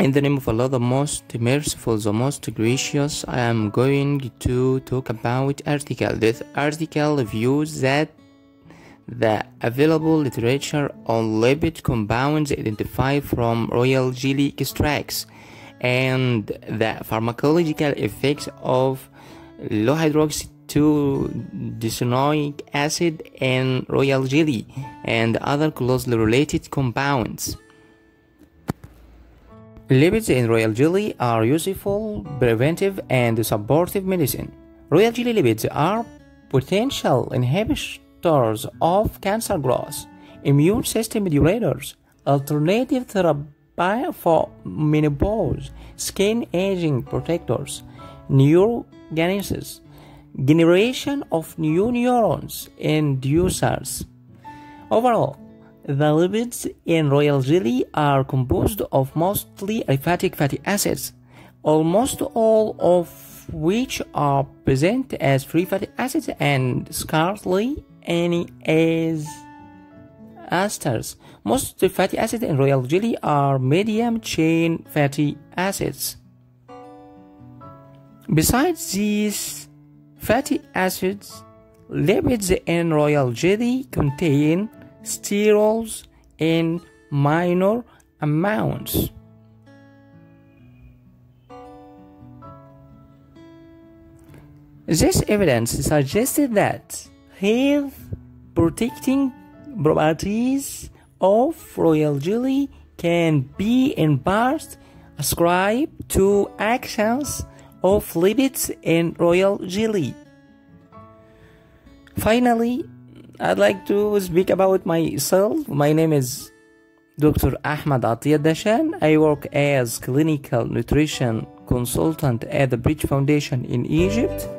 In the name of Allah, the most merciful, the most gracious, I am going to talk about article. This article views that the available literature on lipid compounds identified from royal jelly extracts and the pharmacological effects of low hydroxy 2 decenoic acid and royal jelly and other closely related compounds. Lipids in royal jelly are useful, preventive, and supportive medicine. Royal jelly lipids are potential inhibitors of cancer growth, immune system modulators, alternative therapy for menopause, skin aging protectors, neurogenesis, generation of new neurons, inducers. Overall, the lipids in royal jelly are composed of mostly aliphatic fatty acids, almost all of which are present as free fatty acids and scarcely any as esters. Most of the fatty acids in royal jelly are medium chain fatty acids. Besides these fatty acids, lipids in royal jelly contain sterols in minor amounts. This evidence suggested that health protecting properties of royal jelly can be in part ascribed to actions of lipids in royal jelly. Finally, I'd like to speak about myself. My name is Dr. Ahmed Attia Dashan. I work as clinical nutrition consultant at the Bridge Foundation in Egypt.